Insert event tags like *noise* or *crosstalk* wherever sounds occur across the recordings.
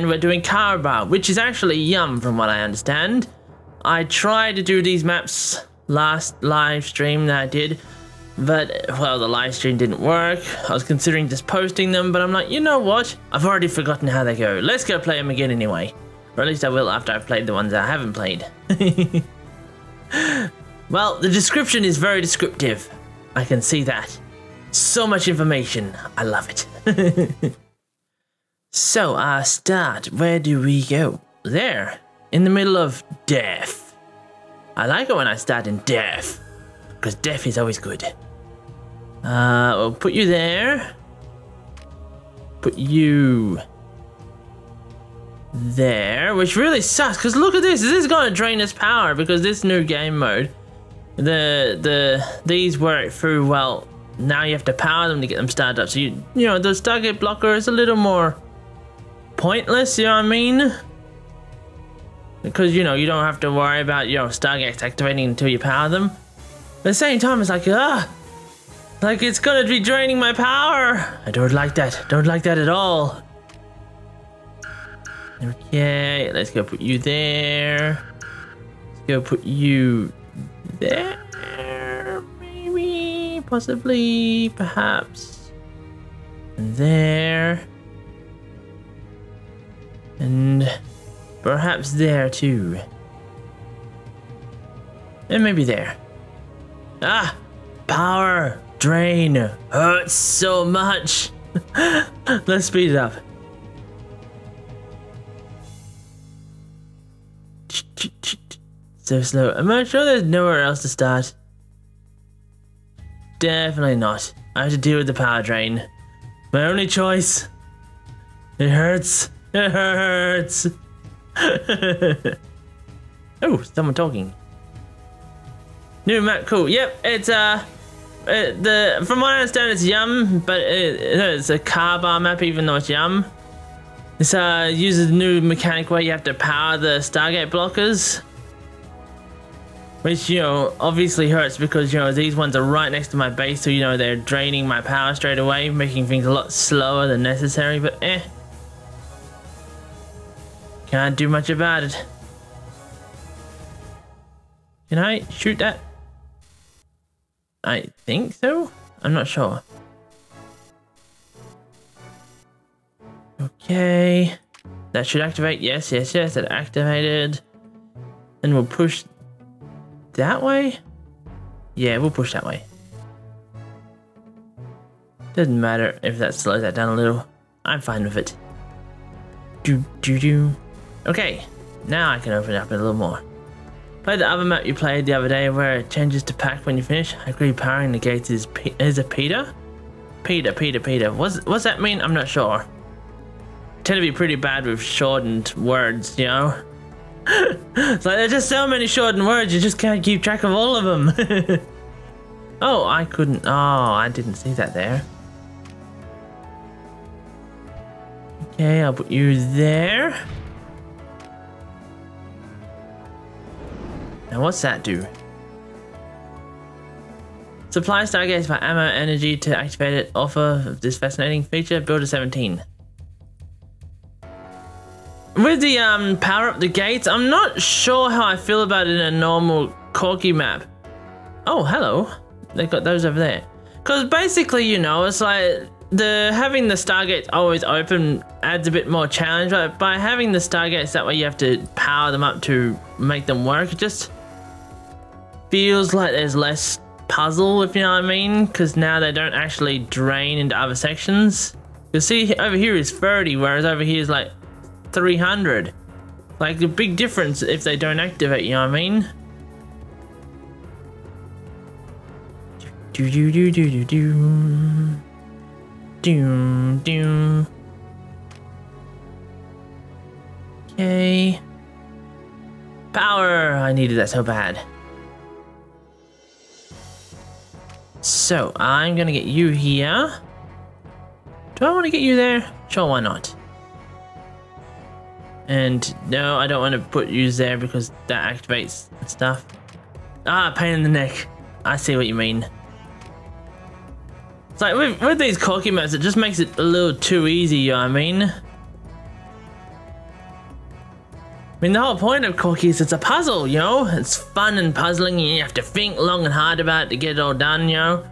and we're doing CaRR-BaRR, which is actually yum from what I understand. I tried to do these maps last live stream that I did, but well, the live stream didn't work. I was considering just posting them, but I'm like, you know what? I've already forgotten how they go. Let's go play them again anyway. Or at least I will after I've played the ones I haven't played. *laughs* well, the description is very descriptive. I can see that. So much information. I love it. *laughs* so, uh, start. Where do we go? There. In the middle of death. I like it when I start in death. Because death is always good. Uh, we'll put you there. Put you there, which really sucks. Because look at this. This is going to drain us power because this new game mode, the the these work through well. Now you have to power them to get them started up. So you you know the Stargate blocker is a little more pointless. You know what I mean? Because you know you don't have to worry about you know Stargates activating until you power them. At the same time, it's like ah. Like it's gonna be draining my power. I don't like that. Don't like that at all. Okay, let's go put you there. Let's go put you there. Maybe, possibly, perhaps. And there. And perhaps there too. And maybe there. Ah! Power! Drain! Hurts so much! *laughs* Let's speed it up. So slow. Am I sure there's nowhere else to start? Definitely not. I have to deal with the power drain. My only choice. It hurts. It hurts. *laughs* oh, someone talking. New map, cool. Yep, it's uh, it, the from what I understand, it's Yum, but it, it's a CaRR-BaRR map, even though it's Yum. This uh, uses a new mechanic where you have to power the Stargate blockers. Which, you know, obviously hurts because, you know, these ones are right next to my base, so, you know, they're draining my power straight away, making things a lot slower than necessary, but eh. Can't do much about it. Can I shoot that? I think so? I'm not sure. Okay. That should activate. Yes, yes, yes. It activated. And we'll push that way? Yeah, we'll push that way. Doesn't matter if that slows that down a little. I'm fine with it. Do do do. Okay, now I can open it up a little more. Play the other map you played the other day where it changes to pack when you finish. I agree powering the gates is, is a Peter? Peter, Peter, Peter. What's, what's that mean? I'm not sure tend to be pretty bad with shortened words, you know? *laughs* it's like there's just so many shortened words, you just can't keep track of all of them. *laughs* oh, I couldn't. Oh, I didn't see that there. Okay, I'll put you there. Now, what's that do? Supply Stargates for ammo energy to activate it. Offer this fascinating feature. Build a 17. With the um, power up the gates, I'm not sure how I feel about it in a normal Corky map. Oh, hello. they've got those over there. Because basically, you know, it's like the having the stargates always open adds a bit more challenge, but by having the stargates that way you have to power them up to make them work, just feels like there's less puzzle, if you know what I mean, because now they don't actually drain into other sections. You see, over here is 30, whereas over here is like 300. Like a big difference if they don't activate, you know what I mean? Do do do do do do. Do do. Okay. Power! I needed that so bad. So, I'm gonna get you here. Do I want to get you there? Sure, why not? And no, I don't want to put you there because that activates stuff. Ah, pain in the neck. I see what you mean. It's like with, with these Corky maps, it just makes it a little too easy, you know what I mean? Mean, the whole point of Corky is it's a puzzle, you know? It's fun and puzzling, and you have to think long and hard about it to get it all done, you know?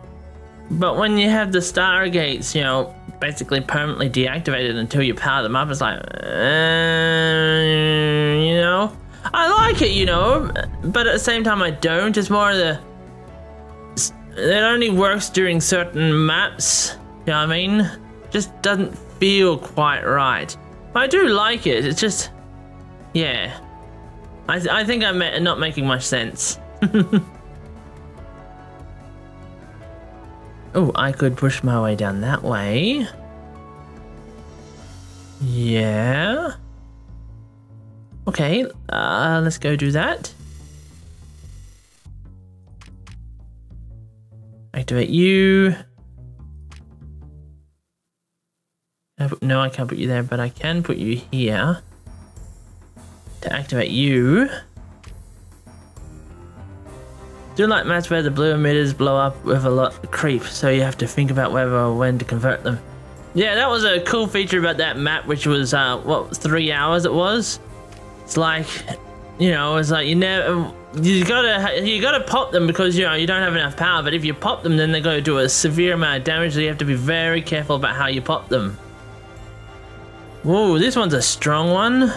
But when you have the Stargates, you know, basically permanently deactivated until you power them up, it's like, uh, you know? I like it, you know, but at the same time I don't. It's more of the... It only works during certain maps, you know what I mean? Just doesn't feel quite right. I do like it, it's just... Yeah. I, th I think I'm not making much sense. *laughs* oh, I could push my way down that way. Yeah. Okay, uh, let's go do that. Activate you. No, I can't put you there, but I can put you here. To activate you. Do like maps where the blue emitters blow up with a lot of creep, so you have to think about whether or when to convert them. Yeah, that was a cool feature about that map, which was, uh, what, three hours it was? It's like, you know, it's like you never, you gotta, you gotta pop them because you know you don't have enough power. But if you pop them, then they're to do a severe amount of damage. So you have to be very careful about how you pop them. Whoa, this one's a strong one.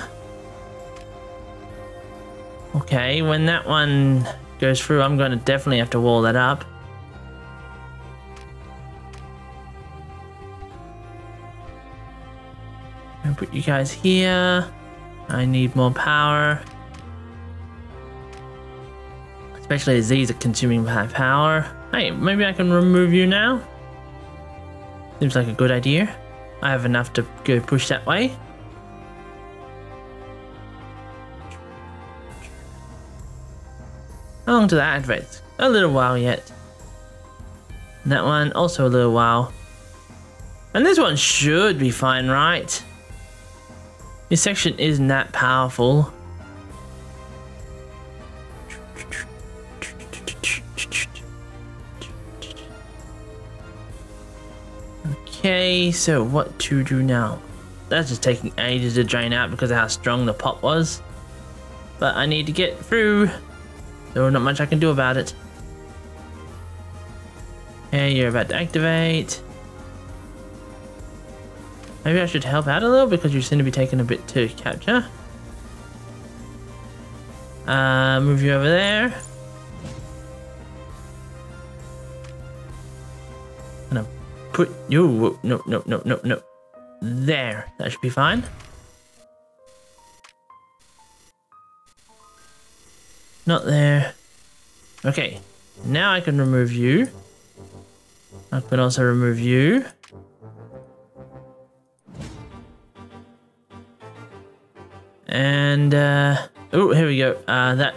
Okay, when that one goes through, I'm going to definitely have to wall that up. i put you guys here. I need more power. Especially as these are consuming my power. Hey, maybe I can remove you now? Seems like a good idea. I have enough to go push that way. How long does that activate? A little while yet. That one, also a little while. And this one should be fine, right? This section isn't that powerful. Okay, so what to do now? That's just taking ages to drain out because of how strong the pop was. But I need to get through. So not much I can do about it. Okay, you're about to activate. Maybe I should help out a little because you seem to be taking a bit to capture. Uh, move you over there. Gonna put you. No, no, no, no, no. There. That should be fine. Not there. Okay. Now I can remove you. I can also remove you. And, uh, oh, here we go. Uh, that.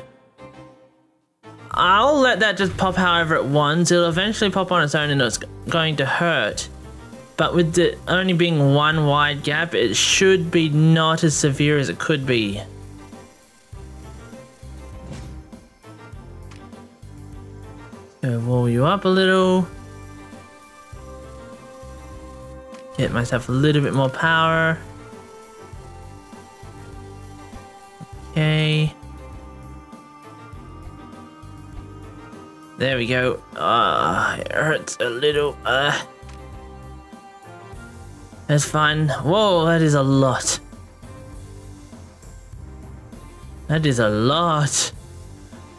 I'll let that just pop however it wants. It'll eventually pop on its own and it's going to hurt. But with the only being one wide gap, it should be not as severe as it could be. So wall you up a little. Get myself a little bit more power. Okay. There we go. Ah, uh, it hurts a little. Uh, that's fine. Whoa, that is a lot. That is a lot.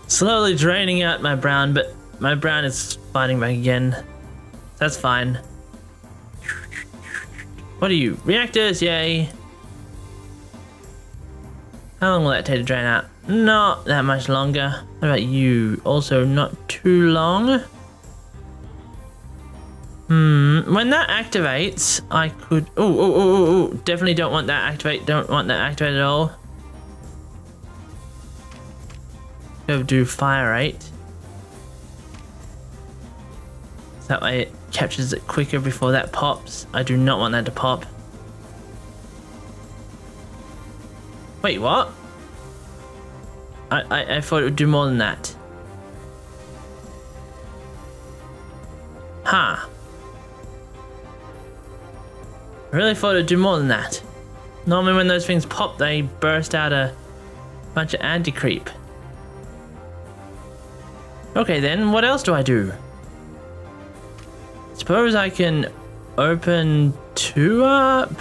Slowly draining out my brown, but my brown is fighting back again. That's fine. What are you? Reactors, yay. How long will that take to drain out? Not that much longer. What about you? Also not too long. Hmm, when that activates, I could... Oh, oh, oh, oh, definitely don't want that activate. Don't want that activate at all. Go do fire rate. That way it captures it quicker before that pops. I do not want that to pop. Wait, what? I, I, I thought it would do more than that. Huh. I really thought it'd do more than that. Normally when those things pop, they burst out a Bunch of anti-creep. Okay then, what else do I do? Suppose I can open two up?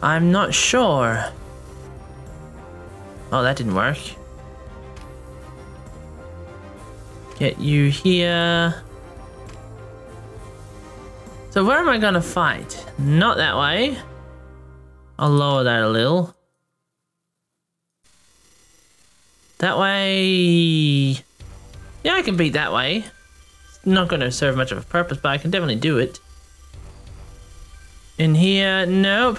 I'm not sure. Oh, that didn't work. Get you here. So where am I gonna fight? Not that way. I'll lower that a little. That way... Yeah, I can beat that way. Not gonna serve much of a purpose, but I can definitely do it. In here, nope.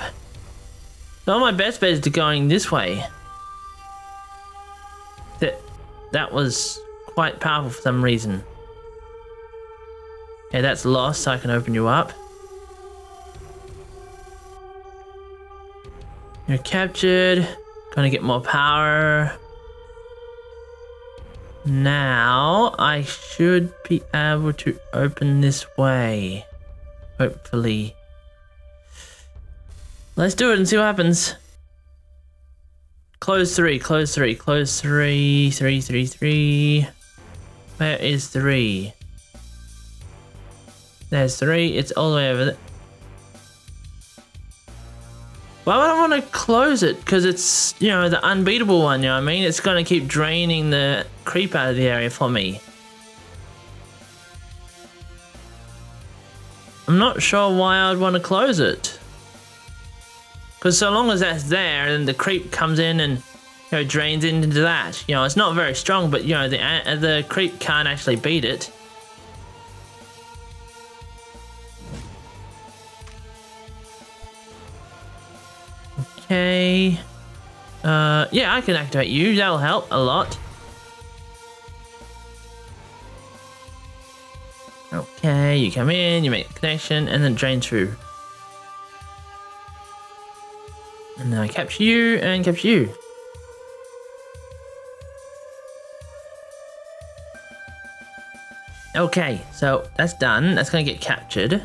So my best bet is to going this way. That, that was quite powerful for some reason. Okay, that's lost, so I can open you up. You're captured. Gonna get more power. Now, I should be able to open this way. Hopefully. Let's do it and see what happens. Close three, close three, close three, three, three, three. Where is three? There's three, it's all the way over there. Why would I want to close it? Because it's, you know, the unbeatable one, you know what I mean? It's going to keep draining the creep out of the area for me. I'm not sure why I'd want to close it. Because so long as that's there, and the creep comes in and you know, drains into that. You know, it's not very strong, but you know, the uh, the creep can't actually beat it. Okay. Uh, yeah, I can activate you. That'll help a lot. Okay, you come in, you make connection, and then drain through. And then I capture you and capture you. Okay, so that's done. That's gonna get captured.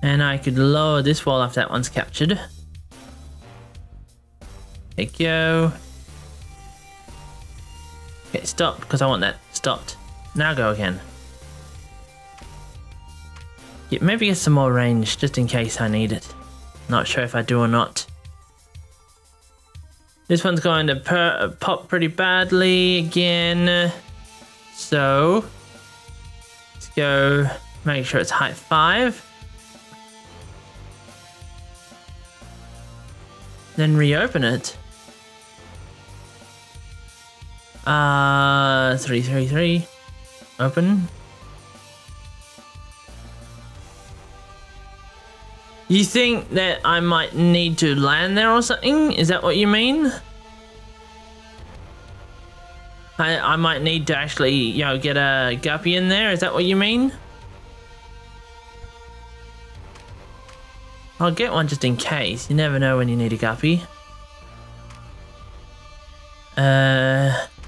And I could lower this wall after that one's captured. There you go. Okay, stop, because I want that stopped. Now go again. Yeah, maybe get some more range, just in case I need it. Not sure if I do or not. This one's going to pop pretty badly again. So, let's go make sure it's height 5. Then reopen it. Uh, 333. Open. You think that I might need to land there or something? Is that what you mean? I, I might need to actually, you know, get a guppy in there. Is that what you mean? I'll get one just in case. You never know when you need a guppy. Uh,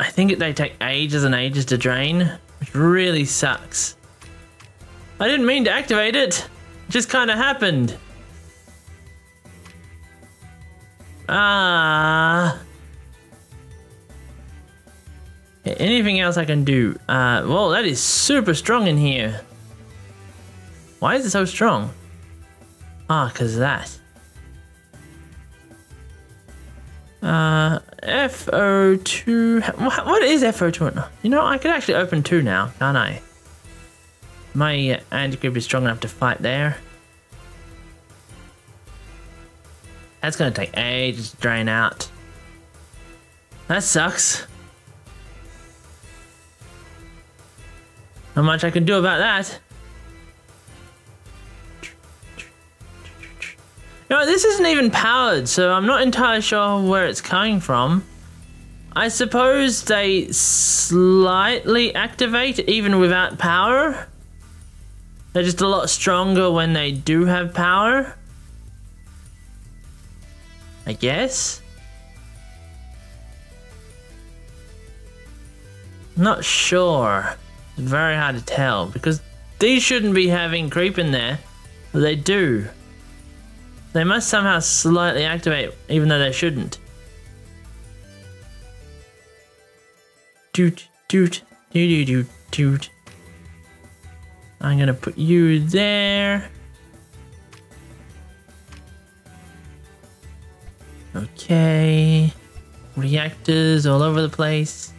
I think they take ages and ages to drain. Which really sucks. I didn't mean to activate it. It just kind of happened. Ah. Okay, anything else I can do? Uh, well, that is super strong in here. Why is it so strong? Ah, because that. Uh, FO2. What is FO2? You know, I could actually open two now, can't I? My uh, anti-creep is strong enough to fight there. That's gonna take ages to drain out. That sucks. Not much I can do about that. No, this isn't even powered, so I'm not entirely sure where it's coming from. I suppose they slightly activate even without power. They're just a lot stronger when they do have power. I guess. Not sure. Very hard to tell because these shouldn't be having creep in there, but they do. They must somehow slightly activate even though they shouldn't. Doot, doot, doot, doot, doot. I'm gonna put you there. Okay. Reactors all over the place.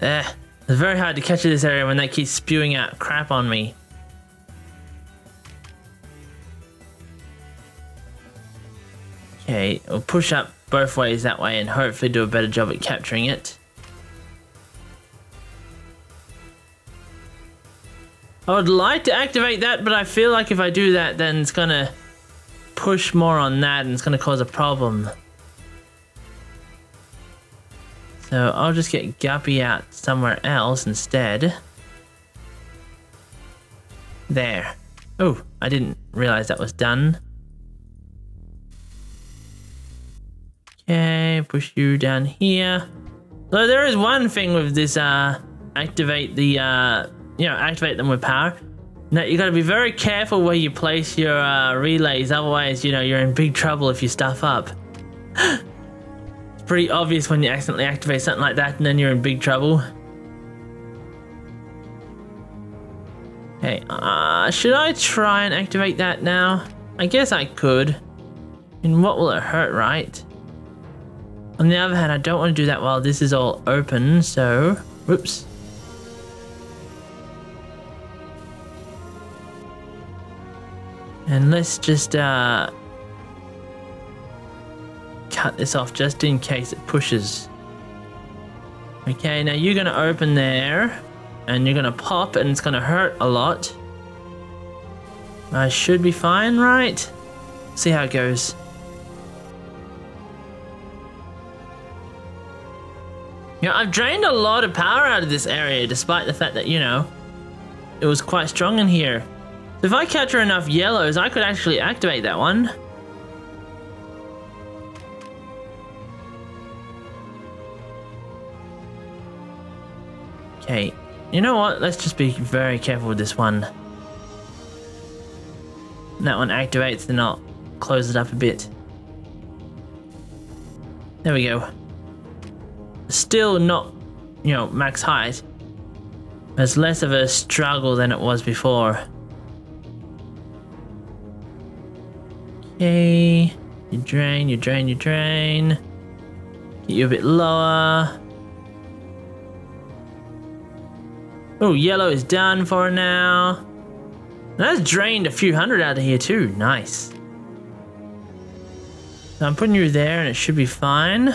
Eh, it's very hard to catch this area when they keep spewing out crap on me. Okay, we'll push up both ways that way and hopefully do a better job at capturing it. I would like to activate that, but I feel like if I do that, then it's gonna push more on that and it's gonna cause a problem. So I'll just get Guppy out somewhere else instead. There. Oh, I didn't realize that was done. Okay, push you down here. So there is one thing with this, uh, activate the, uh, you know, activate them with power. Now you got to be very careful where you place your uh, relays, otherwise, you know, you're in big trouble if you stuff up. *gasps* it's pretty obvious when you accidentally activate something like that and then you're in big trouble. Okay, uh, should I try and activate that now? I guess I could. And what will it hurt, right? On the other hand, I don't want to do that while this is all open, so... Whoops. And let's just uh, cut this off just in case it pushes. Okay, now you're going to open there and you're going to pop and it's going to hurt a lot. I should be fine, right? See how it goes. You know, I've drained a lot of power out of this area, despite the fact that, you know, it was quite strong in here. So if I capture enough yellows, I could actually activate that one. Okay, you know what? Let's just be very careful with this one. That one activates, then I'll close it up a bit. There we go still not, you know, max height. It's less of a struggle than it was before. Okay, you drain, you drain, you drain. Get you a bit lower. Oh, yellow is done for now. That's drained a few hundred out of here too. Nice. So I'm putting you there and it should be fine.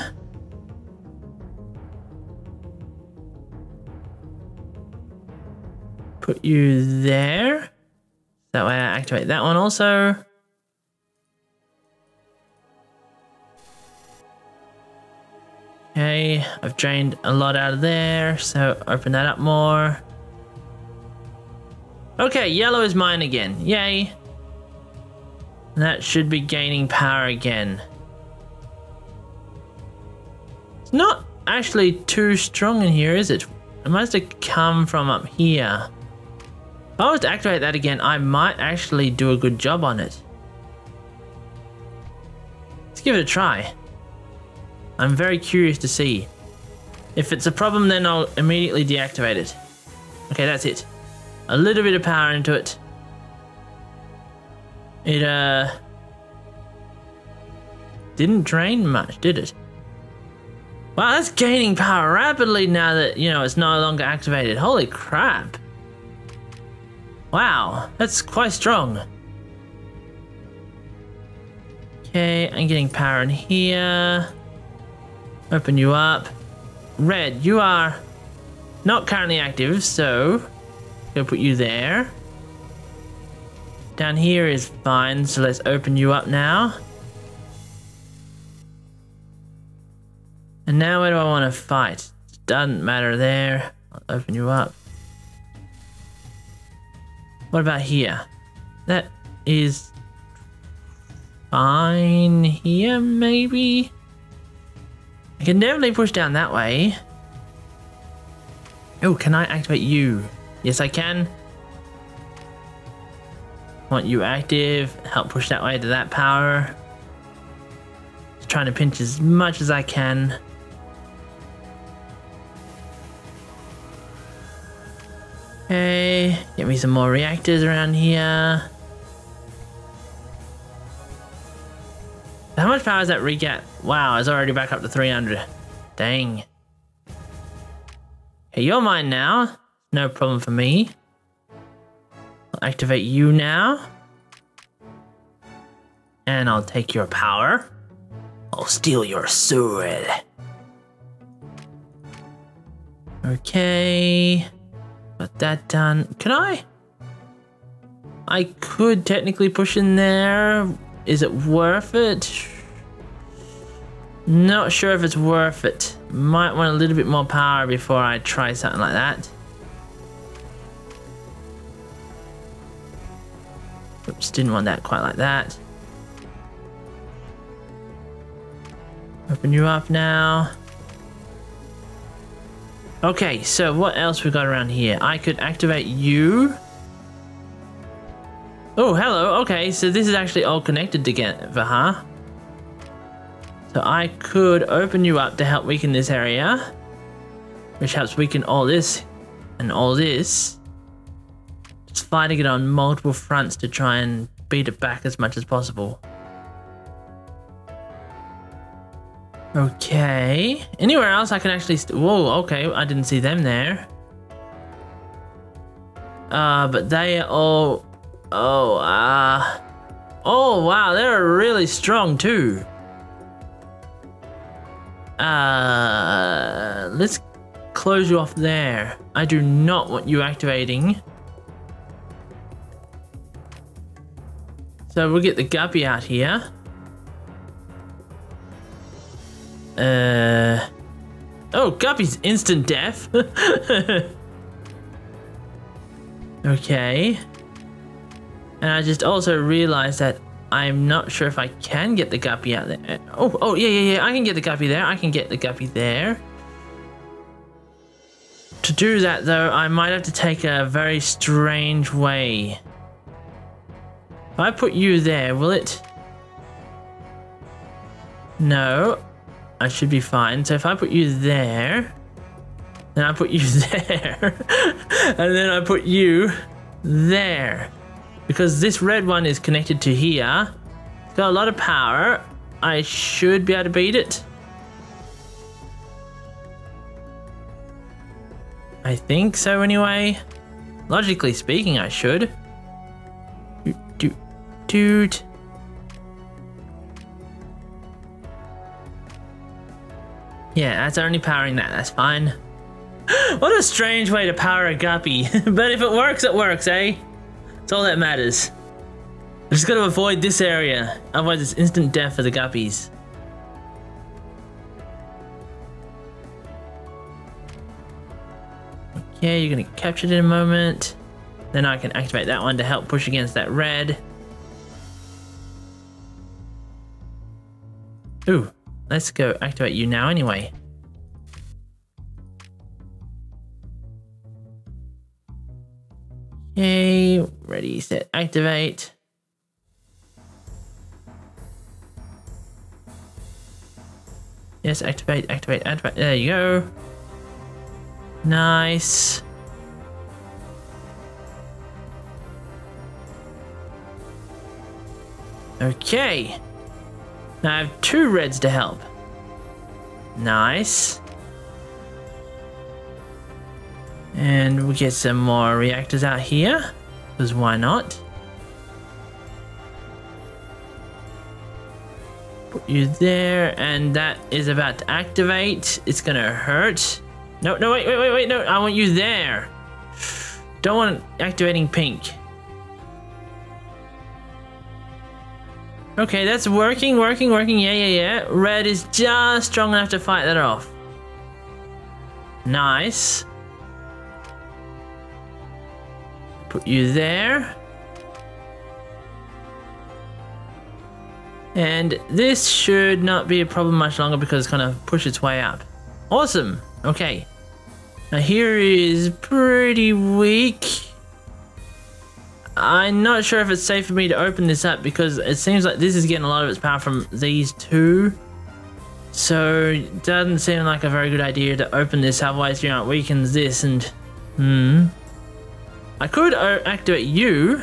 Put you there. That way I activate that one also. Okay, I've drained a lot out of there, so open that up more. Okay, yellow is mine again. Yay. That should be gaining power again. It's not actually too strong in here, is it? It must have come from up here. If I was to activate that again, I might actually do a good job on it. Let's give it a try. I'm very curious to see. If it's a problem, then I'll immediately deactivate it. Okay, that's it. A little bit of power into it. It, uh... Didn't drain much, did it? Wow, that's gaining power rapidly now that, you know, it's no longer activated. Holy crap. Wow, that's quite strong. Okay, I'm getting power in here. Open you up. Red, you are not currently active, so gonna put you there. Down here is fine, so let's open you up now. And now where do I want to fight? Doesn't matter there. I'll open you up. What about here? That is fine here, maybe? I can definitely push down that way. Oh, can I activate you? Yes, I can. Want you active, help push that way to that power. Just trying to pinch as much as I can. Okay, get me some more reactors around here. How much power is that regat? Wow, it's already back up to 300. Dang. Okay, you're mine now. No problem for me. I'll activate you now. And I'll take your power. I'll steal your sword. Okay. Got that done. Can I? I could technically push in there. Is it worth it? Not sure if it's worth it. Might want a little bit more power before I try something like that. Oops, didn't want that quite like that. Open you up now. Okay, so what else we got around here? I could activate you. Oh, hello. Okay, so this is actually all connected together, huh? So I could open you up to help weaken this area, which helps weaken all this and all this. Just fighting it on multiple fronts to try and beat it back as much as possible. Okay. Anywhere else I can actually... Whoa, okay. I didn't see them there. Uh, but they are all... Oh. Uh... Oh, wow. They're really strong, too. Uh... Let's close you off there. I do not want you activating. So we'll get the guppy out here. Uh. Oh, Guppy's instant death. *laughs* okay. And I just also realized that I'm not sure if I can get the guppy out there. Oh, oh, yeah, yeah, yeah. I can get the guppy there. I can get the guppy there. To do that, though, I might have to take a very strange way. If I put you there, will it? No. I should be fine. So if I put you there, then I put you *laughs* there, and then I put you there. Because this red one is connected to here. Got a lot of power. I should be able to beat it. I think so anyway. Logically speaking, I should. Doot, Yeah, that's only powering that, that's fine. *gasps* what a strange way to power a guppy. *laughs* but if it works, it works, eh? It's all that matters. I just gotta avoid this area, otherwise it's instant death for the guppies. Okay, you're gonna capture it in a moment. Then I can activate that one to help push against that red. Ooh, Let's go activate you now anyway. Okay, ready, set, activate. Yes, activate, activate, activate. There you go. Nice. Okay. Now I have two reds to help. Nice. And we'll get some more reactors out here, because why not? Put you there, and that is about to activate. It's gonna hurt. No, no, wait, wait, wait, wait, no, I want you there. Don't want activating pink. Okay, that's working, working, working. Yeah, yeah, yeah. Red is just strong enough to fight that off. Nice. Put you there. And this should not be a problem much longer because it's going to push its way up. Awesome. Okay. Now here is pretty weak. I'm not sure if it's safe for me to open this up because it seems like this is getting a lot of its power from these two. So it doesn't seem like a very good idea to open this, otherwise you know it weakens this and hmm. I could activate you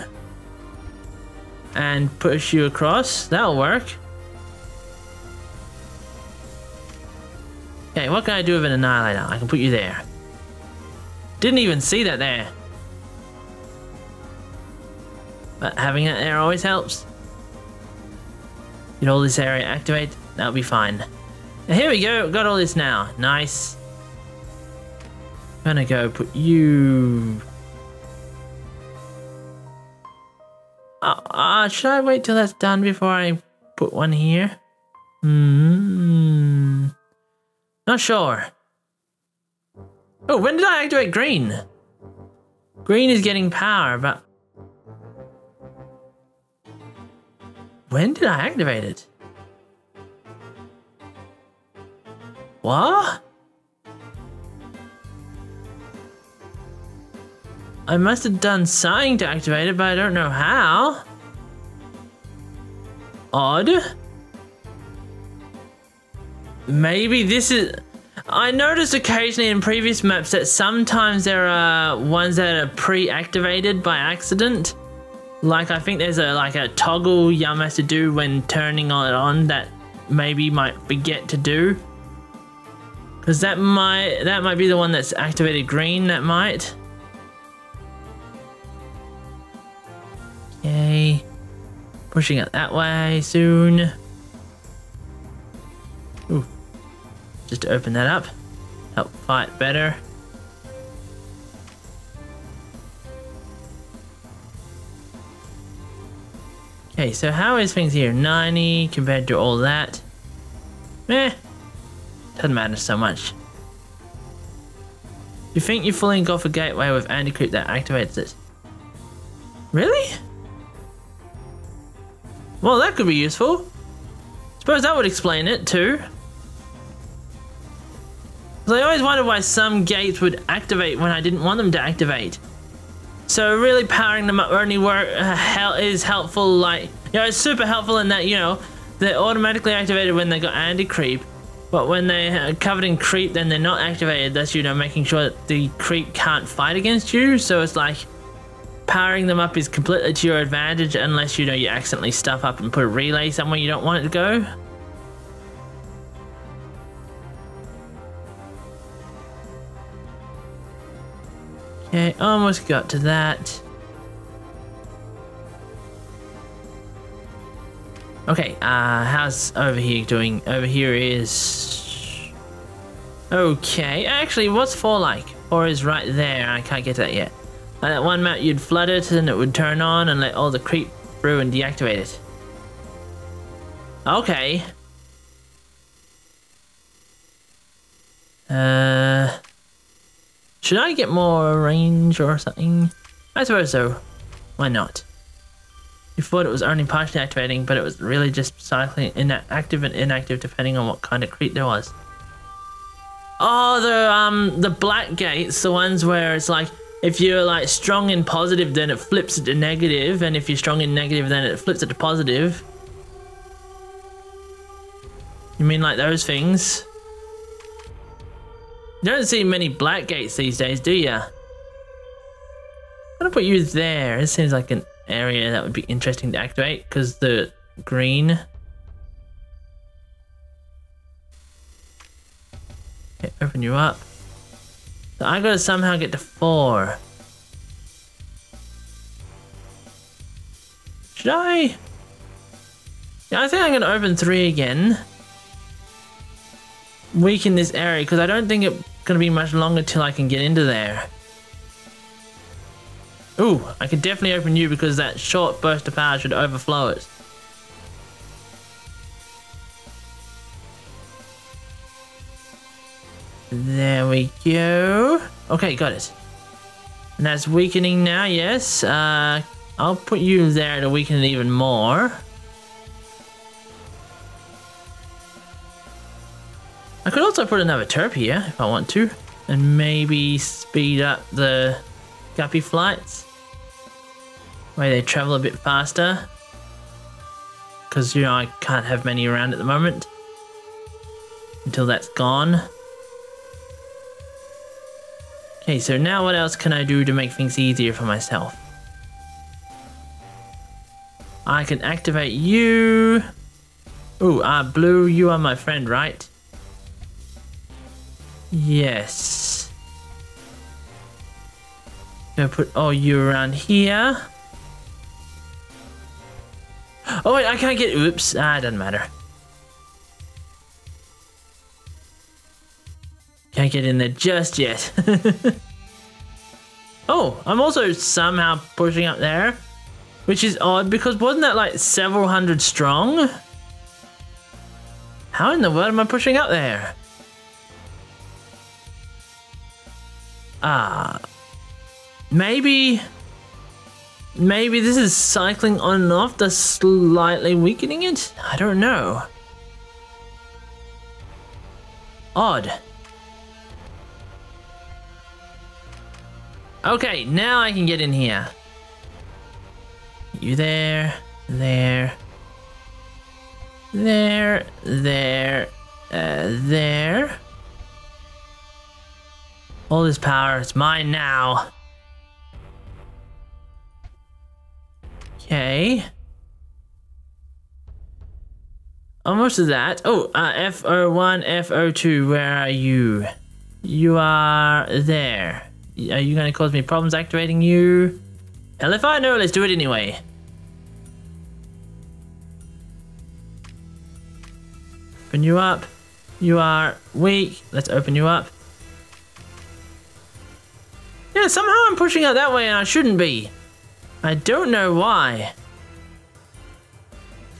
and push you across. That'll work. Okay, what can I do with an annihilator? I can put you there. Didn't even see that there. But having it there always helps. Get all this area activate, that'll be fine. Now here we go, got all this now. Nice. Gonna go put you... Uh, uh, should I wait till that's done before I put one here? Hmm. Not sure. Oh, when did I activate green? Green is getting power, but When did I activate it? What? I must have done something to activate it, but I don't know how. Odd. Maybe this is... I noticed occasionally in previous maps that sometimes there are ones that are pre-activated by accident. Like I think there's a like a toggle Yum has to do when turning it on that maybe might forget to do. Cause that might that might be the one that's activated green, that might. Okay. Pushing it that way soon. Ooh. Just to open that up. Help fight better. Okay, so how is things here? 90 compared to all that? Eh, doesn't matter so much. You think you're fully engulf a gateway with anti-creep that activates it? Really? Well, that could be useful. Suppose that would explain it too. I always wondered why some gates would activate when I didn't want them to activate. So really powering them up only uh, is helpful. Like know, it's super helpful in that you know they're automatically activated when they got anti-creep, but when they're uh, covered in creep, then they're not activated. That's you know making sure that the creep can't fight against you. So it's like powering them up is completely to your advantage unless you know you accidentally stuff up and put a relay somewhere you don't want it to go. Okay, almost got to that. Okay, uh, how's over here doing? Over here is... Okay, actually, what's 4 like? 4 is right there, I can't get that yet. That one map, you'd flood it and it would turn on and let all the creep through and deactivate it. Okay. Uh... Should I get more range or something? I suppose so. Why not? You thought it was only partially activating, but it was really just cycling inactive and inactive depending on what kind of creep there was. Oh, the um the black gates, the ones where it's like if you're like strong in positive, then it flips it to negative, and if you're strong in negative, then it flips it to positive. You mean like those things? You don't see many black gates these days, do ya? I'm gonna put you there. It seems like an area that would be interesting to activate because the green. Okay, open you up. So I gotta somehow get to four. Should I? Yeah, I think I'm gonna open three again. Weaken this area because I don't think it's gonna be much longer till I can get into there. Ooh, I could definitely open you because that short burst of power should overflow it. There we go. Okay, got it. And that's weakening now, yes. Uh, I'll put you there to weaken it even more. I could also put another Terp here if I want to. And maybe speed up the Guppy flights. Where they travel a bit faster. Because, you know, I can't have many around at the moment. Until that's gone. Okay, so now what else can I do to make things easier for myself? I can activate you. Ooh, uh, Blue, you are my friend, right? Yes. Gonna put all you around here. Oh wait, I can't get, oops, ah, it doesn't matter. Can't get in there just yet. *laughs* oh, I'm also somehow pushing up there. Which is odd because wasn't that like several hundred strong? How in the world am I pushing up there? Ah. Maybe... Maybe this is cycling on and off, that's slightly weakening it? I don't know. Odd. Okay, now I can get in here. You there, there, there, there, uh, there. All this power, it's mine now. Okay. Almost to that. Oh, uh, FO1, F02, where are you? You are there. Are you going to cause me problems activating you? Hell if I know, let's do it anyway. Open you up. You are weak. Let's open you up. Yeah, somehow I'm pushing out that way and I shouldn't be. I don't know why.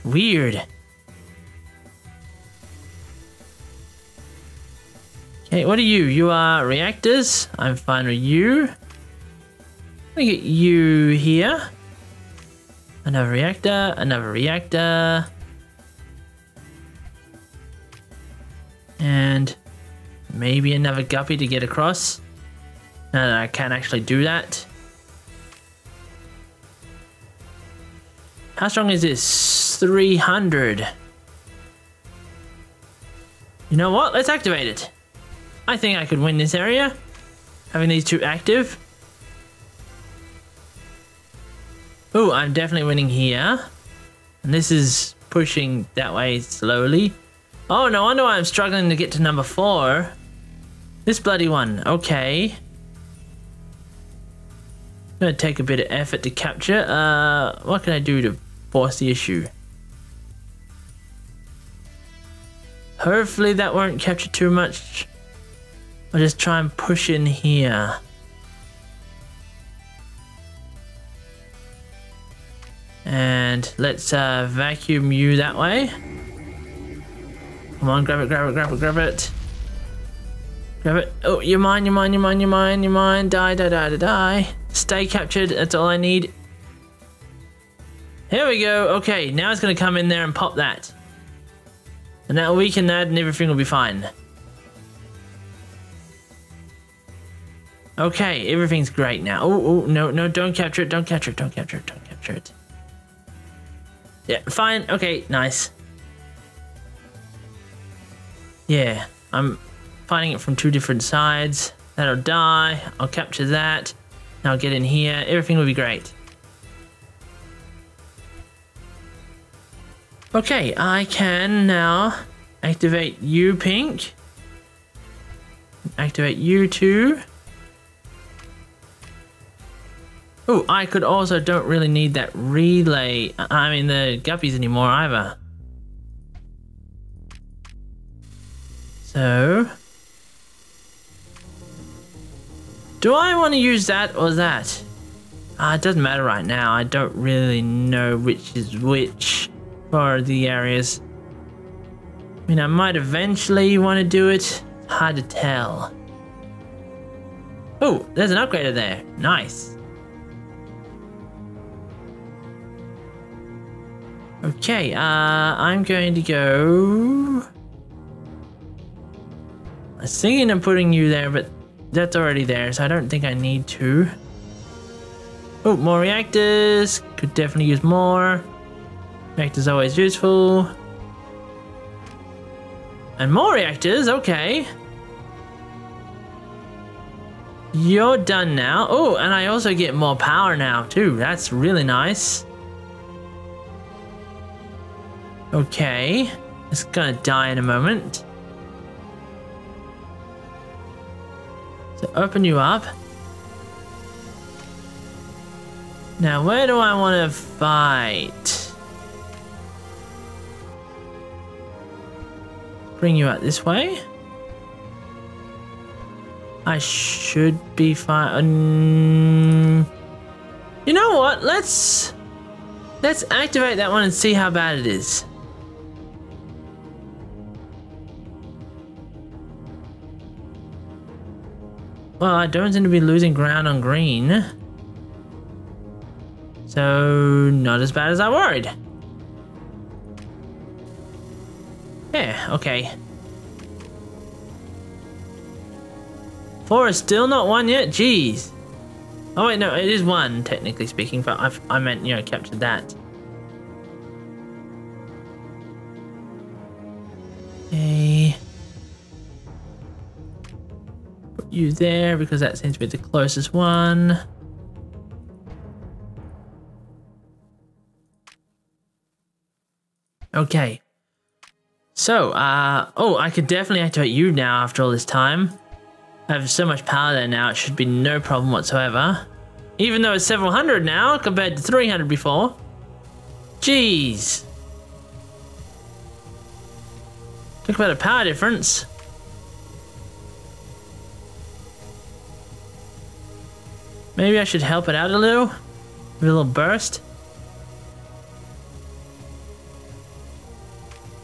Weird. Okay, what are you? You are reactors. I'm fine with you. Let me get you here. Another reactor, another reactor. And maybe another guppy to get across. Now that I can actually do that. How strong is this? 300. You know what? Let's activate it. I think I could win this area. Having these two active. Oh, I'm definitely winning here. And this is pushing that way slowly. Oh, no wonder why I'm struggling to get to number four. This bloody one. Okay. Gonna take a bit of effort to capture. Uh, what can I do to the issue? Hopefully that won't capture too much. I'll just try and push in here. And let's uh, vacuum you that way. Come on, grab it, grab it, grab it, grab it. Grab it. Oh, you're mine, you're mine, you're mine, you're mine, you're mine. Die, die, die, die, die. Stay captured, that's all I need. Here we go. Okay, now it's going to come in there and pop that. And now we can add and everything will be fine. Okay, everything's great now. Oh, no, no, don't capture it, don't capture it, don't capture it, don't capture it. Yeah, fine. Okay, nice. Yeah, I'm fighting it from two different sides. That'll die. I'll capture that. I'll get in here. Everything will be great. Okay, I can now activate you, Pink. Activate you too. Oh, I could also don't really need that relay. I mean the guppies anymore either. So... Do I want to use that or that? Uh, it doesn't matter right now. I don't really know which is which for the areas. I mean, I might eventually want to do it. Hard to tell. Oh, there's an upgrader there. Nice. Okay, uh, I'm going to go... I was thinking of putting you there, but that's already there, so I don't think I need to. Oh, more reactors. Could definitely use more. Reactors always useful. And more reactors, okay. You're done now. Oh, and I also get more power now too. That's really nice. Okay. It's gonna die in a moment. So open you up. Now where do I want to fight? Bring you out this way. I should be fine. Um, you know what? Let's let's activate that one and see how bad it is. Well, I don't seem to be losing ground on green. So, not as bad as I worried. Yeah, okay. Four is still not one yet? Jeez. Oh wait, no, it is one, technically speaking, but I've, I meant, you know, captured that. Okay. you there because that seems to be the closest one. Okay. So, uh, oh, I could definitely activate you now after all this time. I have so much power there now, it should be no problem whatsoever. Even though it's several hundred now compared to 300 before. Jeez. Talk about a power difference. Maybe I should help it out a little? With a little burst?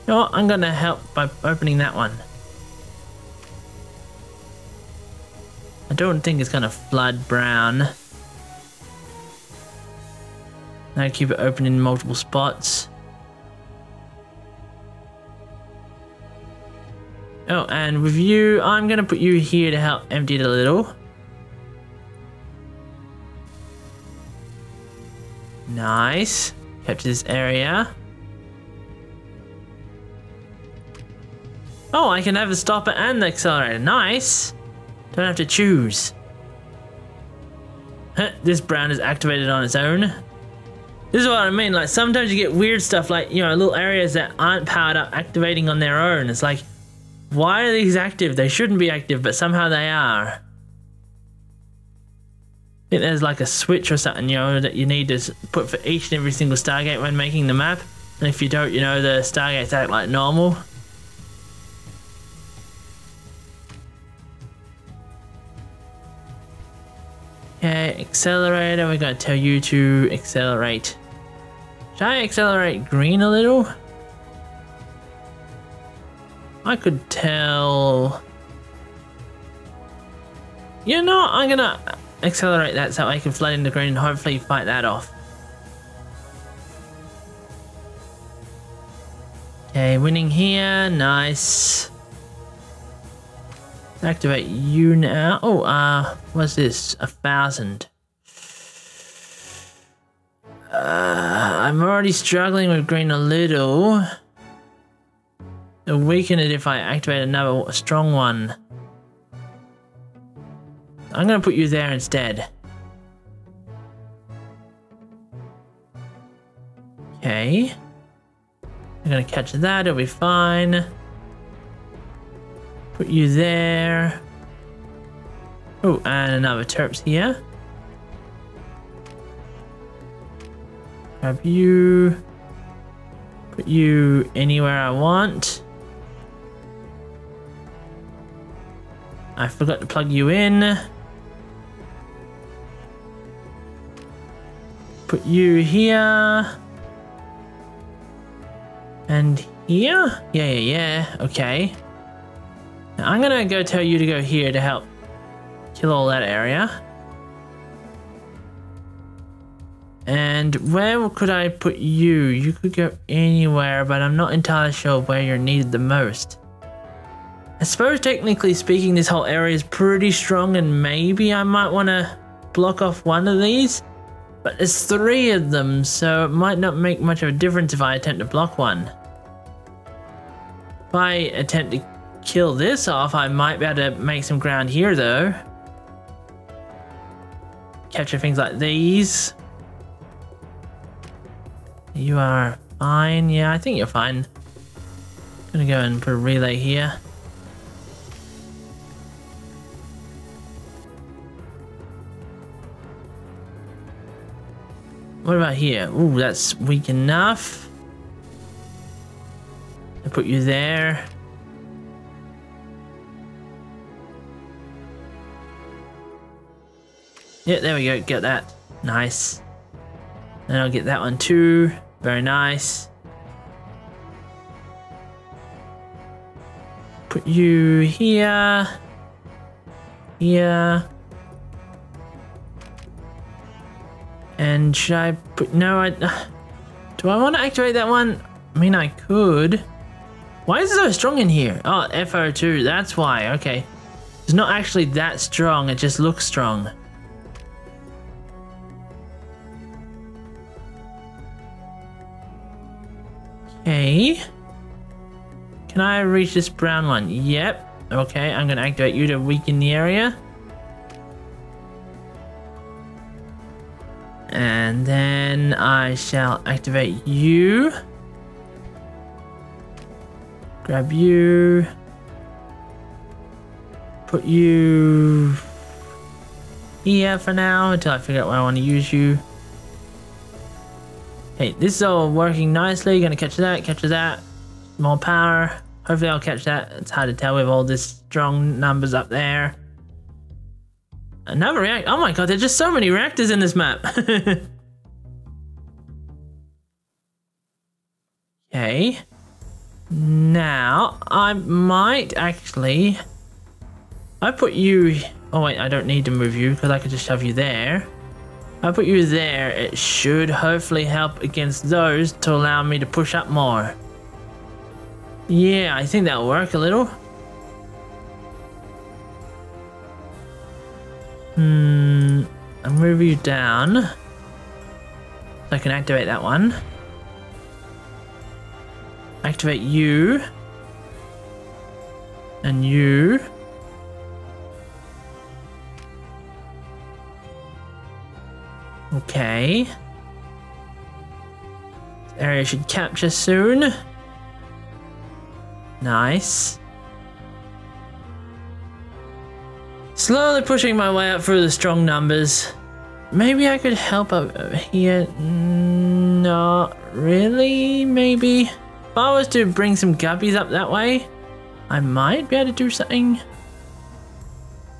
You know what? I'm gonna help by opening that one. I don't think it's gonna flood brown. Now keep it open in multiple spots. Oh, and with you, I'm gonna put you here to help empty it a little. Nice. Kept this area. Oh, I can have the stopper and the accelerator. Nice. Don't have to choose. this brown is activated on its own. This is what I mean, like sometimes you get weird stuff like, you know, little areas that aren't powered up activating on their own. It's like, why are these active? They shouldn't be active, but somehow they are I think there's like a switch or something, you know, that you need to put for each and every single Stargate when making the map. And if you don't, you know, the Stargates act like normal. Okay, accelerator, we're to tell you to accelerate. Should I accelerate green a little? I could tell... You know, I'm gonna accelerate that so I can flood in the green and hopefully fight that off. Okay, winning here, nice. Activate you now. Oh, uh, what's this? A thousand. Uh, I'm already struggling with green a little. It'll weaken it if I activate another strong one. I'm gonna put you there instead. Okay. I'm gonna catch that, it'll be fine. Put you there. Oh, and another Terps here. Grab you. Put you anywhere I want. I forgot to plug you in. put you here. And here? Yeah, yeah, yeah. Okay. I'm gonna go tell you to go here to help kill all that area. And where could I put you? You could go anywhere, but I'm not entirely sure where you're needed the most. I suppose technically speaking, this whole area is pretty strong and maybe I might want to block off one of these. But there's three of them, so it might not make much of a difference if I attempt to block one. If I attempt to kill this off, I might be able to make some ground here though. Capture things like these. You are fine. Yeah, I think you're fine. Gonna go and put a relay here. What about here? Ooh, that's weak enough. I put you there. Yeah, there we go. Get that. Nice. And I'll get that one too. Very nice. Put you here. Here. And should I put... No, I... *sighs* Do I want to activate that one? I mean, I could. Why is it so strong in here? Oh, FO2. That's why. Okay. It's not actually that strong. It just looks strong. Okay. Can I reach this brown one? Yep. Okay, I'm to activate you to weaken the area. And then I shall activate you. Grab you. Put you here for now until I figure out where I want to use you. Hey, this is all working nicely. Gonna catch that, catch that. More power. Hopefully I'll catch that. It's hard to tell with all this strong numbers up there. Another react. Oh my god, there's just so many reactors in this map. *laughs* okay. Now, I might actually... I put you... Oh wait, I don't need to move you because I could just shove you there. I put you there, it should hopefully help against those to allow me to push up more. Yeah, I think that'll work a little. Hmm, I'll move you down. So I can activate that one. Activate you. And you. Okay. This area should capture soon. Nice. Slowly pushing my way up through the strong numbers. Maybe I could help up here. Mm, not really, maybe. If I was to bring some guppies up that way, I might be able to do something.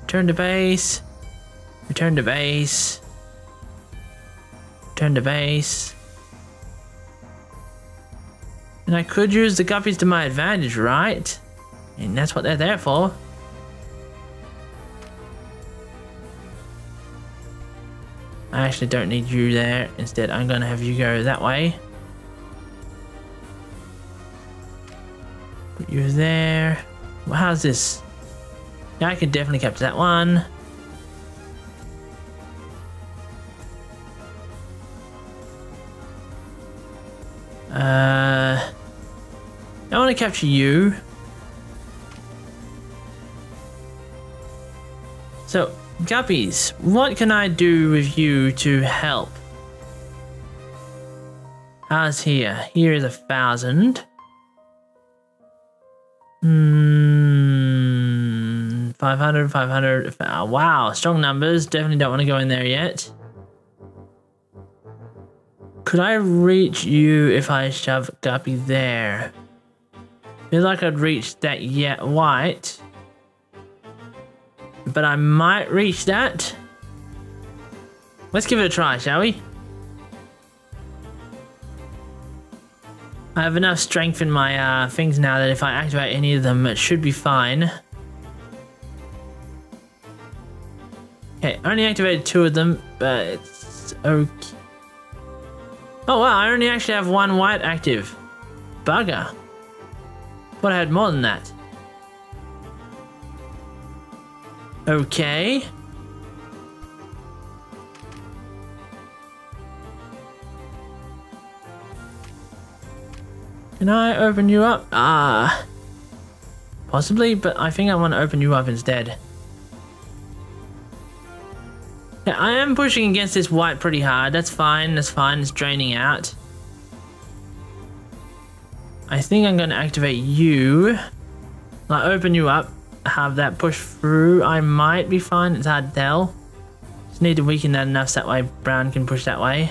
Return to base. Return to base. Return to base. And I could use the guppies to my advantage, right? And that's what they're there for. I actually don't need you there. Instead, I'm going to have you go that way. Put you there. Well, how's this? Yeah, I can definitely capture that one. Uh, I want to capture you. So, Guppies, what can I do with you to help? How's here? Here is a thousand. Hmm, 500, 500. Oh, wow, strong numbers. Definitely don't want to go in there yet. Could I reach you if I shove Guppy there? Feel like I'd reach that yet white. But I might reach that. Let's give it a try, shall we? I have enough strength in my uh, things now that if I activate any of them, it should be fine. Okay, I only activated two of them, but it's okay. Oh wow, I only actually have one white active. Bugger. But I had more than that. Okay. Can I open you up? Ah. Possibly, but I think I want to open you up instead. Yeah, I am pushing against this white pretty hard. That's fine, that's fine. It's draining out. I think I'm going to activate you. Like, open you up. Have that push through. I might be fine. It's hard to tell. Just need to weaken that enough so that way brown can push that way.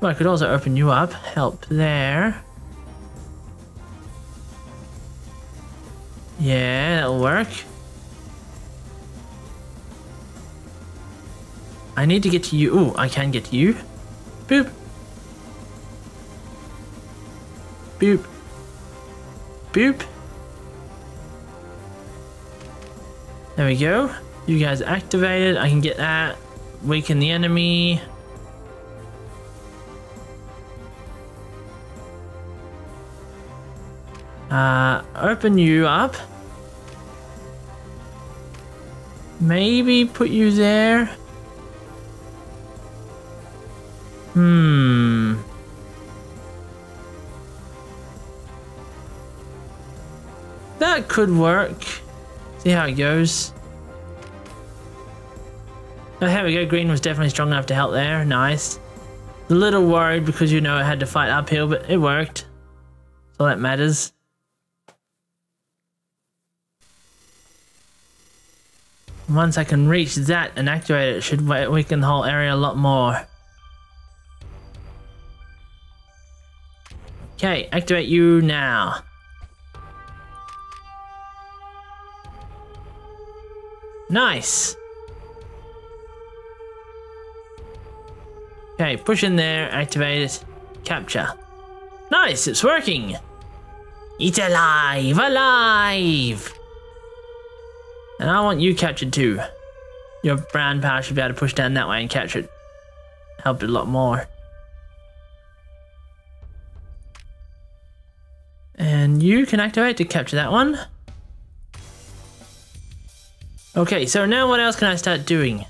Well, I could also open you up. Help there. Yeah, that'll work. I need to get to you. Oh, I can get to you. Boop. Boop. Boop. There we go. You guys activated. I can get that. Weaken the enemy. Uh, open you up. Maybe put you there. Hmm. That could work. See how it goes. Oh, here we go. Green was definitely strong enough to help there. Nice. A little worried because, you know, it had to fight uphill, but it worked. All that matters. Once I can reach that and activate it, it should weaken the whole area a lot more. Okay, activate you now. Nice. Okay, push in there, activate it, capture. Nice, it's working. It's alive, alive. And I want you captured too. Your brown power should be able to push down that way and capture it. Helped a lot more. And you can activate to capture that one. Okay, so now what else can I start doing?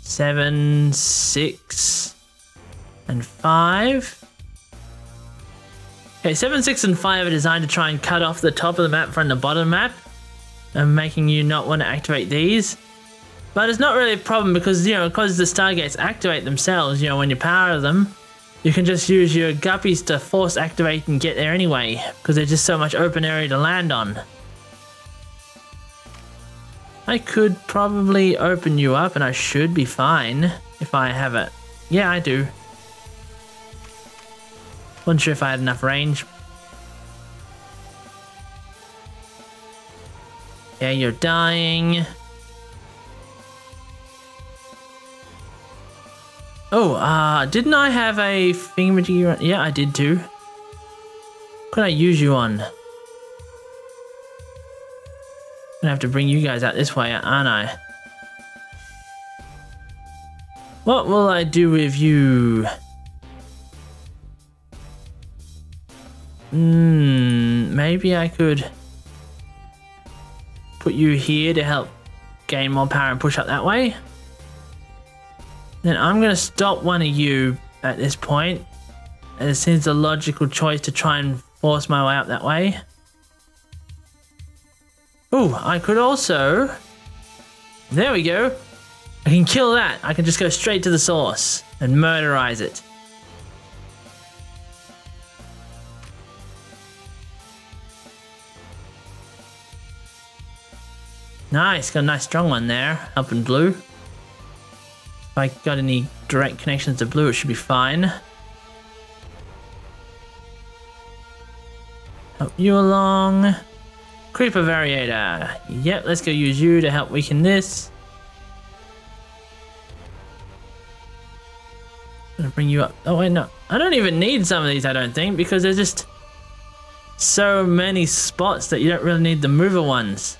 Seven, six, and five. Okay, seven, six, and five are designed to try and cut off the top of the map from the bottom map and making you not want to activate these. But it's not really a problem because, you know, because the Stargates activate themselves, you know, when you power them, you can just use your guppies to force activate and get there anyway, because there's just so much open area to land on. I could probably open you up and I should be fine if I have it. Yeah, I do. Wasn't sure if I had enough range, Yeah, you're dying. Oh, uh, didn't I have a thingamajiggy? Yeah, I did too. Can I use you on? I'm gonna have to bring you guys out this way, aren't I? What will I do with you? Hmm, maybe I could put you here to help gain more power and push up that way. Then I'm going to stop one of you at this point. It seems a logical choice to try and force my way up that way. Oh, I could also... There we go. I can kill that. I can just go straight to the source and murderize it. Nice, got a nice strong one there, up in blue. If I got any direct connections to blue, it should be fine. Help you along. Creeper Variator. Yep, let's go use you to help weaken this. Gonna bring you up. Oh wait, no. I don't even need some of these, I don't think, because there's just so many spots that you don't really need the mover ones.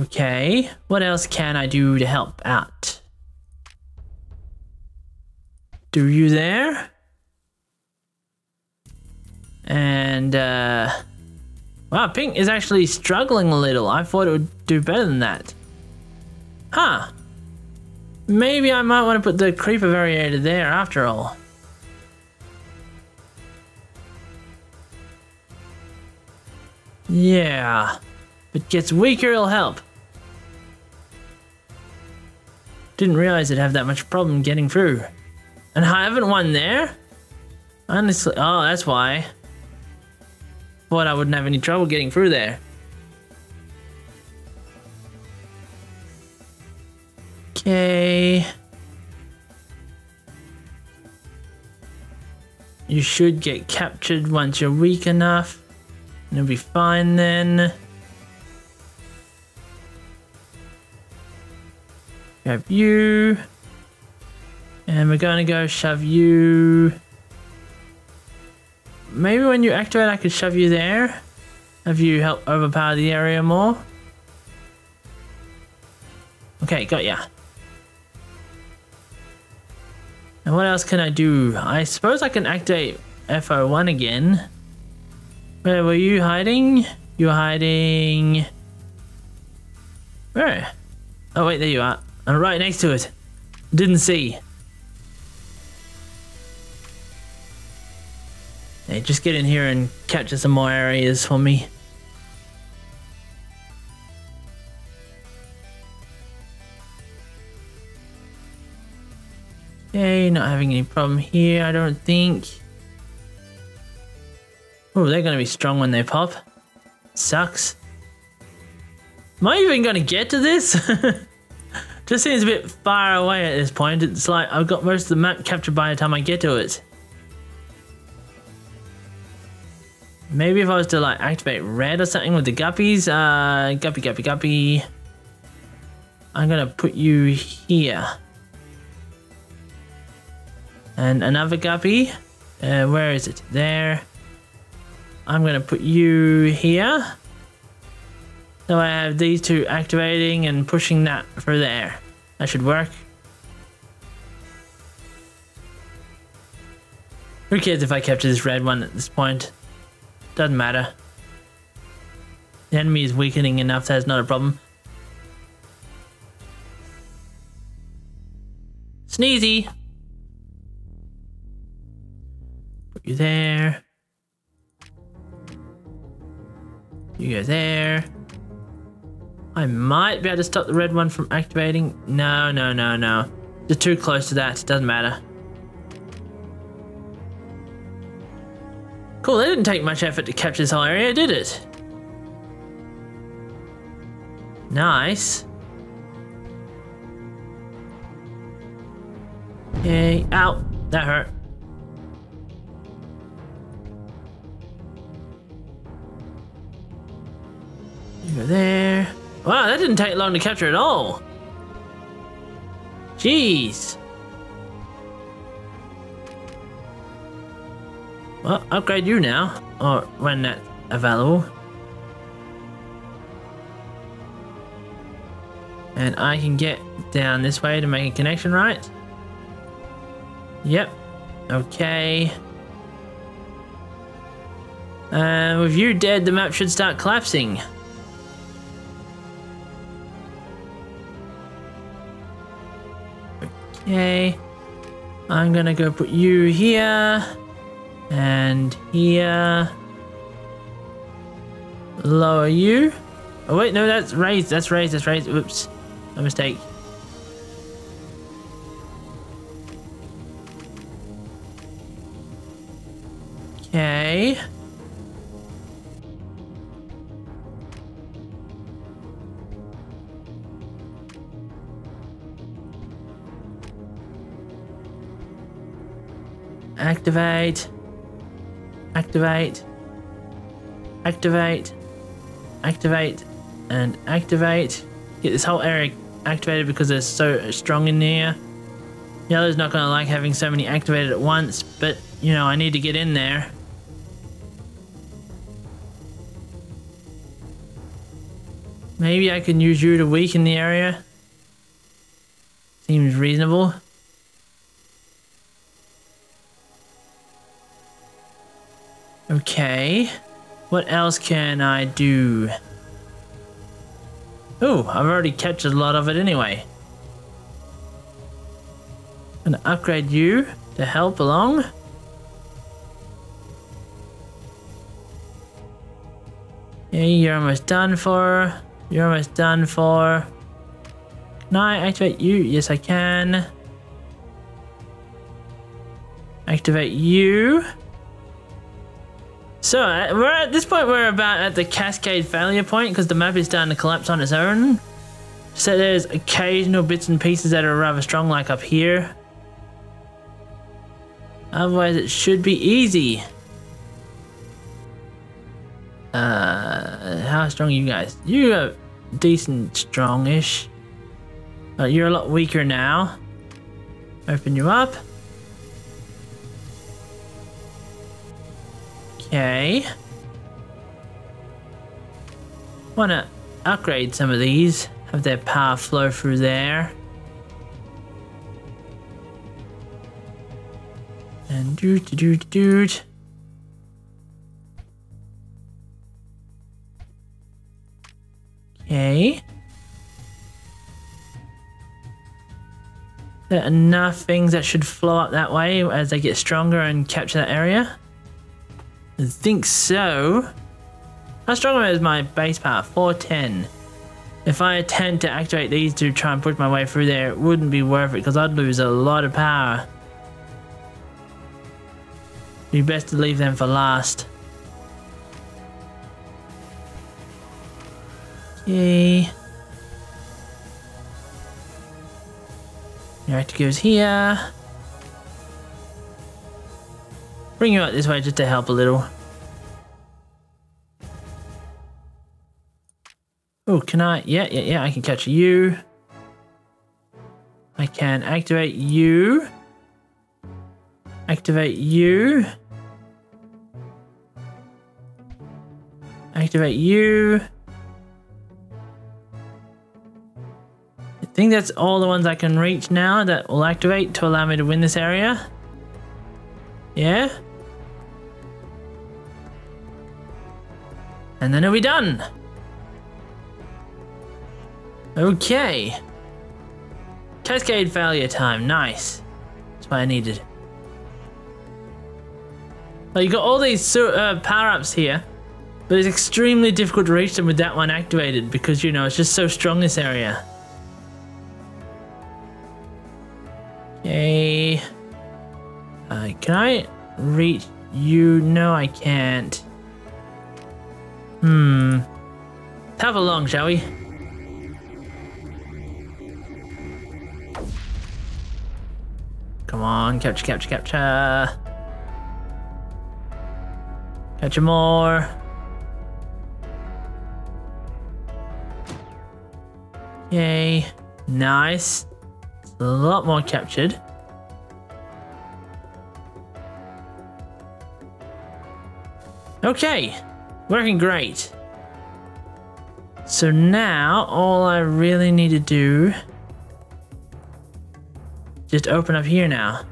Okay, what else can I do to help out? Do you there? And, uh... Wow, Pink is actually struggling a little. I thought it would do better than that. Huh. Maybe I might want to put the creeper variator there after all. Yeah. If it gets weaker, it'll help. Didn't realize it'd have that much problem getting through. And I haven't won there? Honestly, oh, that's why. Thought I wouldn't have any trouble getting through there. Okay. You should get captured once you're weak enough. And it'll be fine then. Grab you. And we're gonna go shove you. Maybe when you activate, I could shove you there. Have you help overpower the area more? Okay, got ya. And what else can I do? I suppose I can activate FO1 again. Where were you hiding? You're hiding... Where? Oh wait, there you are. I'm right next to it. Didn't see. Hey, just get in here and capture some more areas for me. Okay, not having any problem here, I don't think. Oh, they're gonna be strong when they pop. Sucks. Am I even gonna get to this? *laughs* Just seems a bit far away at this point. It's like I've got most of the map captured by the time I get to it. Maybe if I was to like activate red or something with the guppies. Uh, guppy, guppy, guppy. I'm gonna put you here. And another guppy. Uh, where is it? There. I'm gonna put you here. So I have these two activating and pushing that for there. That should work. Who cares if I capture this red one at this point? Doesn't matter. The enemy is weakening enough, that's not a problem. Sneezy! Put you there. You go there. I might be able to stop the red one from activating. No, no, no, no. They're too close to that. It doesn't matter. Cool, that didn't take much effort to capture this whole area, did it? Nice. Okay, ow, that hurt. Go there. Wow, that didn't take long to capture at all. Jeez. Well, upgrade you now, or when that's available. And I can get down this way to make a connection, right? Yep. Okay. Uh, with you dead, the map should start collapsing. Okay. I'm gonna go put you here. And here. Lower you. Oh wait, no, that's raised. That's raised. That's raised. Oops. A mistake. Okay. Activate. Activate. Activate. Activate. And activate. Get this whole area activated because they're so strong in there. Yellow's not going to like having so many activated at once, but, you know, I need to get in there. Maybe I can use you to weaken the area. Seems reasonable. Okay. What else can I do? Oh, I've already captured a lot of it anyway. Gonna upgrade you to help along. Yeah, you're almost done for. You're almost done for. Can I activate you? Yes, I can. Activate you. So, uh, we're at this point, we're about at the cascade failure point because the map is starting to collapse on its own. So there's occasional bits and pieces that are rather strong, like up here. Otherwise, it should be easy. Uh, how strong are you guys? You are decent strongish. Uh, you're a lot weaker now. Open you up. Okay. Wanna upgrade some of these, have their power flow through there. And doot doot doot. Okay. There are enough things that should flow up that way as they get stronger and capture that area? I think so. How strong is my base power? 410. If I attempt to activate these to try and push my way through there, it wouldn't be worth it because I'd lose a lot of power. Be best to leave them for last. Okay. Reactor goes here. Bring you out this way just to help a little. Oh, can I? Yeah, yeah, yeah, I can catch you. I can activate you. Activate you. Activate you. I think that's all the ones I can reach now that will activate to allow me to win this area. Yeah? And then it'll be done. Okay. Cascade failure time, nice. That's what I needed. Well, you got all these uh, power-ups here, but it's extremely difficult to reach them with that one activated because, you know, it's just so strong this area. Okay. Uh, can I reach you? No, I can't. Hmm. Have a long, shall we? Come on, capture, capture, capture. Capture more. Yay. Nice. A lot more captured. Okay. Working great. So now, all I really need to do... Just open up here now.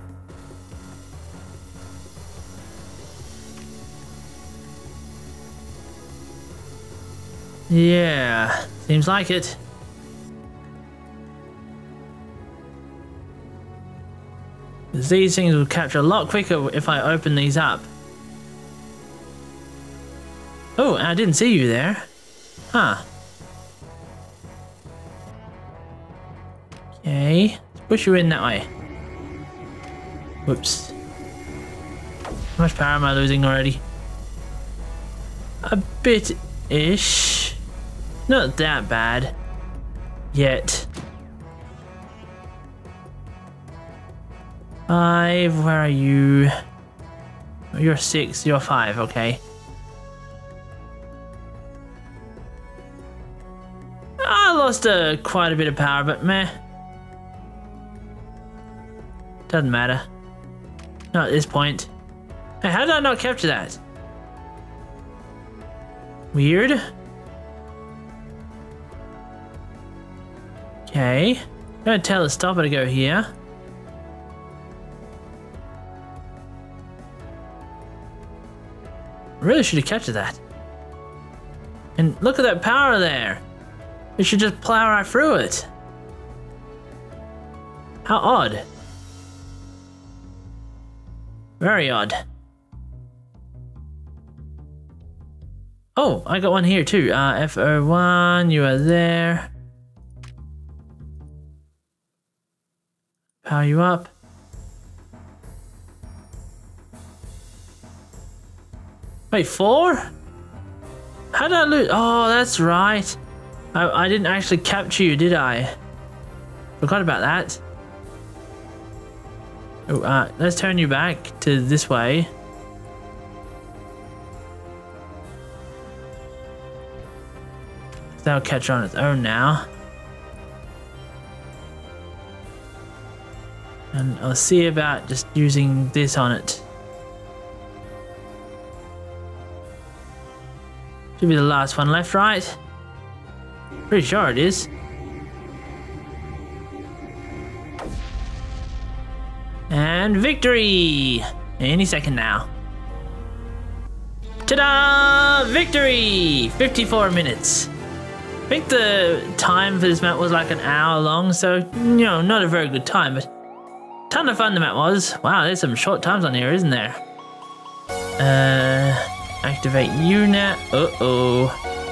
Yeah, seems like it. These things will capture a lot quicker if I open these up. I didn't see you there. Huh. Okay, push you in that way. Whoops. How much power am I losing already? A bit-ish. Not that bad. Yet. Five, where are you? You're six, you're five, okay. Lost uh, quite a bit of power, but meh. Doesn't matter. Not at this point. Hey, how did I not capture that? Weird. Okay. Gonna tell the stopper to go here. Really should have captured that. And look at that power there. We should just plow right through it. How odd. Very odd. Oh, I got one here too. Uh, FO1, you are there. Power you up. Wait, four? How did I lose? Oh, that's right. I, I didn't actually capture you, did I? Forgot about that. Oh, uh, let's turn you back to this way. That'll catch on its own now. And I'll see about just using this on it. Should be the last one left, right? Pretty sure it is. And victory! Any second now. Ta-da! Victory! 54 minutes. I think the time for this map was like an hour long, so, you know, not a very good time, but ton of fun the map was. Wow, there's some short times on here, isn't there? Uh... Activate unit. Uh-oh.